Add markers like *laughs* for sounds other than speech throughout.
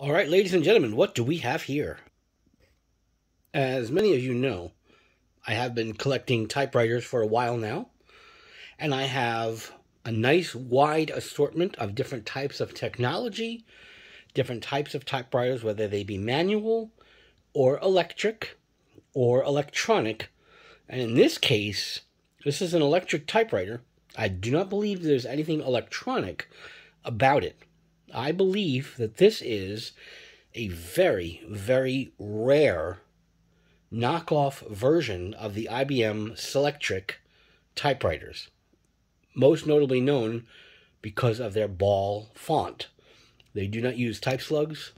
All right, ladies and gentlemen, what do we have here? As many of you know, I have been collecting typewriters for a while now, and I have a nice wide assortment of different types of technology, different types of typewriters, whether they be manual or electric or electronic. And in this case, this is an electric typewriter. I do not believe there's anything electronic about it. I believe that this is a very, very rare knockoff version of the IBM Selectric typewriters, most notably known because of their ball font. They do not use type slugs,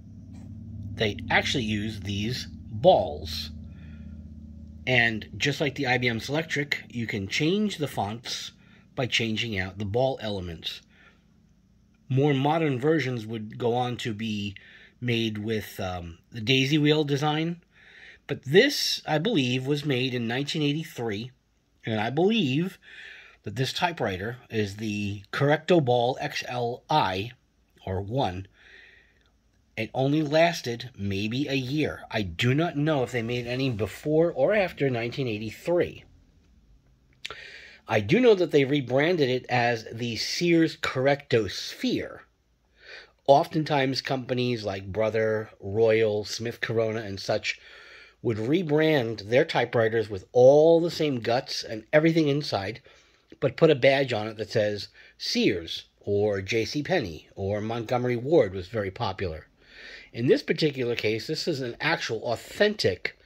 they actually use these balls. And just like the IBM Selectric, you can change the fonts by changing out the ball elements. More modern versions would go on to be made with um, the daisy wheel design. But this, I believe, was made in 1983. And I believe that this typewriter is the Correcto Ball XLI, or 1. It only lasted maybe a year. I do not know if they made any before or after 1983. I do know that they rebranded it as the Sears Correcto Sphere. Oftentimes, companies like Brother, Royal, Smith Corona, and such would rebrand their typewriters with all the same guts and everything inside, but put a badge on it that says Sears or J.C. Penney or Montgomery Ward was very popular. In this particular case, this is an actual authentic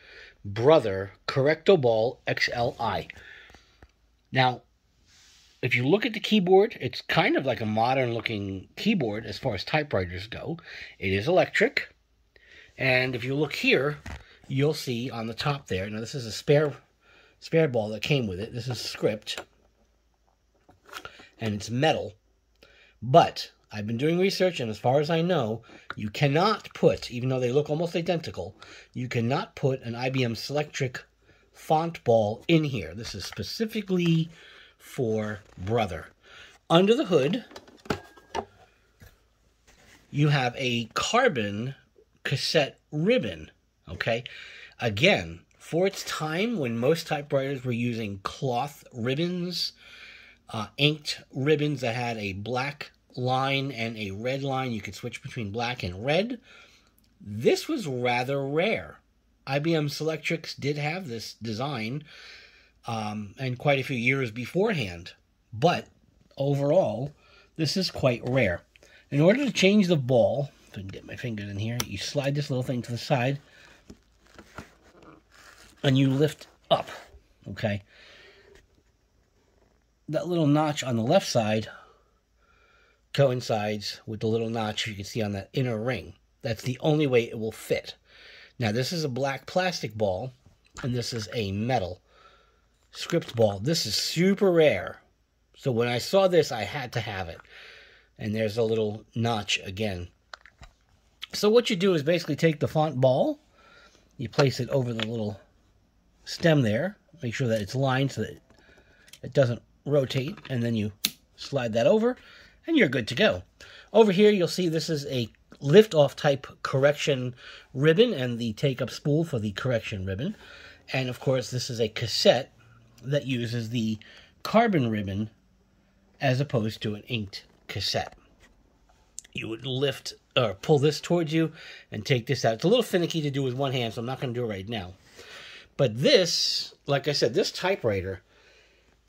Brother Correcto Ball XLI. Now, if you look at the keyboard, it's kind of like a modern looking keyboard as far as typewriters go. It is electric. And if you look here, you'll see on the top there, now this is a spare spare ball that came with it. This is script. And it's metal. But I've been doing research, and as far as I know, you cannot put, even though they look almost identical, you cannot put an IBM Selectric font ball in here. This is specifically for Brother. Under the hood, you have a carbon cassette ribbon. Okay, again, for its time when most typewriters were using cloth ribbons, uh, inked ribbons that had a black line and a red line, you could switch between black and red. This was rather rare. IBM Selectrics did have this design um, and quite a few years beforehand, but overall, this is quite rare. In order to change the ball, if I can get my fingers in here, you slide this little thing to the side and you lift up, okay? That little notch on the left side coincides with the little notch you can see on that inner ring. That's the only way it will fit. Now, this is a black plastic ball, and this is a metal script ball. This is super rare. So when I saw this, I had to have it. And there's a little notch again. So what you do is basically take the font ball, you place it over the little stem there, make sure that it's lined so that it doesn't rotate, and then you slide that over, and you're good to go. Over here, you'll see this is a lift-off type correction ribbon and the take-up spool for the correction ribbon. And of course, this is a cassette that uses the carbon ribbon as opposed to an inked cassette. You would lift or pull this towards you and take this out. It's a little finicky to do with one hand, so I'm not going to do it right now. But this, like I said, this typewriter,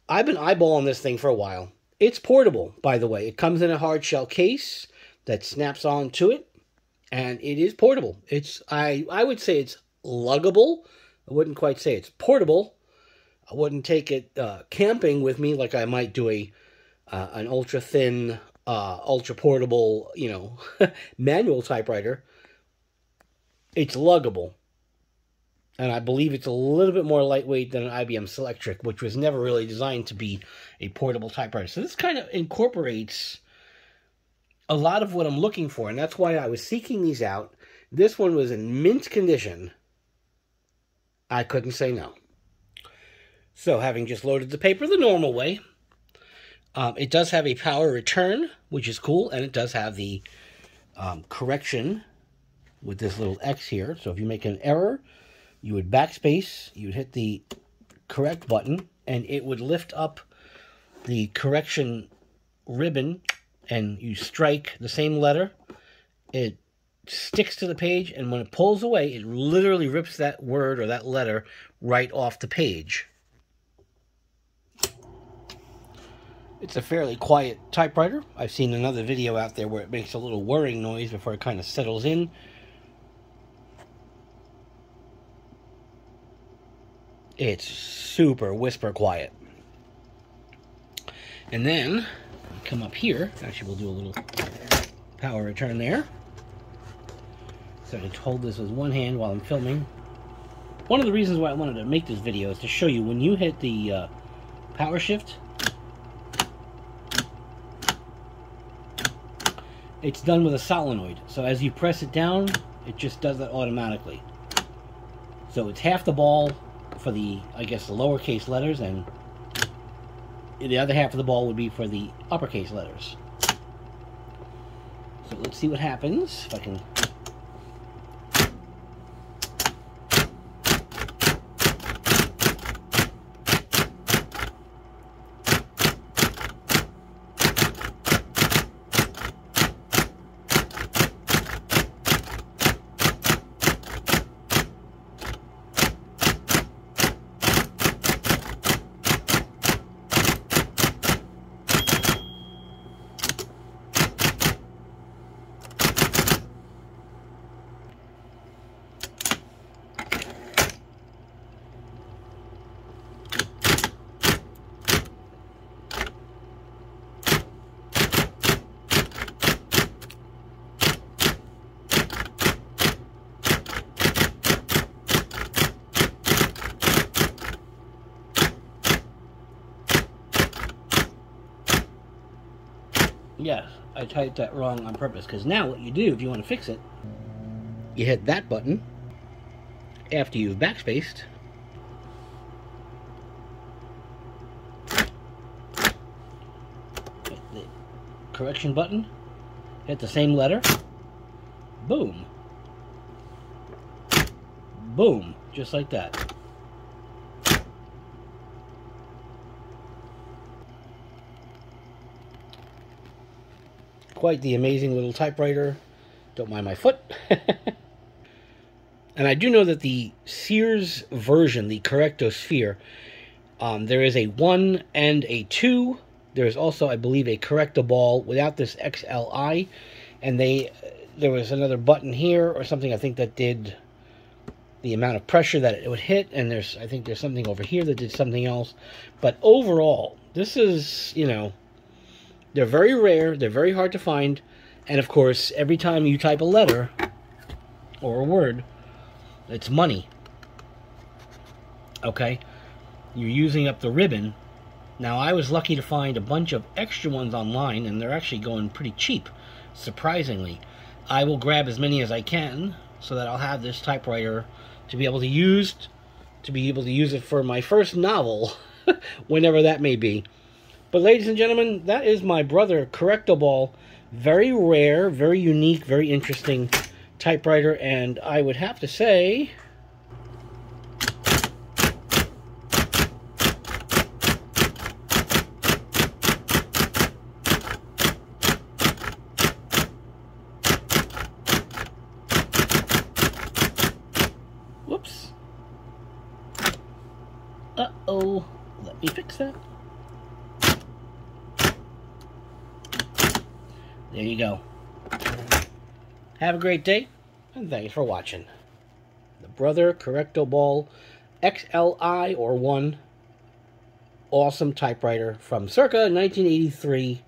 I've been eyeballing this thing for a while. It's portable, by the way. It comes in a hard shell case that snaps onto it, and it is portable. It's I I would say it's luggable. I wouldn't quite say it's portable. I wouldn't take it uh, camping with me like I might do a uh, an ultra thin, uh, ultra portable, you know, *laughs* manual typewriter. It's luggable, and I believe it's a little bit more lightweight than an IBM Selectric, which was never really designed to be a portable typewriter. So this kind of incorporates a lot of what I'm looking for, and that's why I was seeking these out. This one was in mint condition. I couldn't say no. So, having just loaded the paper the normal way, um, it does have a power return, which is cool, and it does have the um, correction with this little X here. So if you make an error, you would backspace, you would hit the correct button, and it would lift up the correction ribbon, and you strike the same letter. It sticks to the page, and when it pulls away, it literally rips that word or that letter right off the page. It's a fairly quiet typewriter. I've seen another video out there where it makes a little whirring noise before it kind of settles in. It's super whisper quiet. And then, come up here. Actually, we'll do a little power return there. So I hold this with one hand while I'm filming. One of the reasons why I wanted to make this video is to show you when you hit the uh, power shift, it's done with a solenoid. So as you press it down, it just does that automatically. So it's half the ball for the, I guess, the lowercase letters, and the other half of the ball would be for the uppercase letters. So let's see what happens. If I can Yes, I typed that wrong on purpose because now what you do if you want to fix it, you hit that button after you've backspaced. Hit the correction button, hit the same letter, boom. Boom, just like that. Quite the amazing little typewriter. Don't mind my foot. *laughs* and I do know that the Sears version, the Correctosphere, um, there is a 1 and a 2. There is also, I believe, a Correctoball without this XLI. And they there was another button here or something I think that did the amount of pressure that it would hit. And there's I think there's something over here that did something else. But overall, this is, you know they're very rare, they're very hard to find, and of course, every time you type a letter or a word, it's money. Okay? You're using up the ribbon. Now, I was lucky to find a bunch of extra ones online, and they're actually going pretty cheap, surprisingly. I will grab as many as I can so that I'll have this typewriter to be able to use to be able to use it for my first novel, *laughs* whenever that may be. But ladies and gentlemen, that is my brother Correctoball. Very rare, very unique, very interesting typewriter, and I would have to say... Whoops. Uh-oh. Let me fix that. There you go. Have a great day, and thanks for watching. The Brother Correcto Ball XLI or 1 awesome typewriter from circa 1983.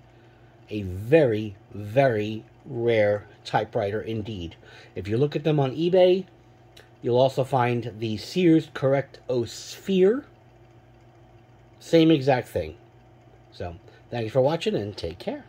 A very, very rare typewriter indeed. If you look at them on eBay, you'll also find the Sears Correcto Sphere. Same exact thing. So, thanks for watching and take care.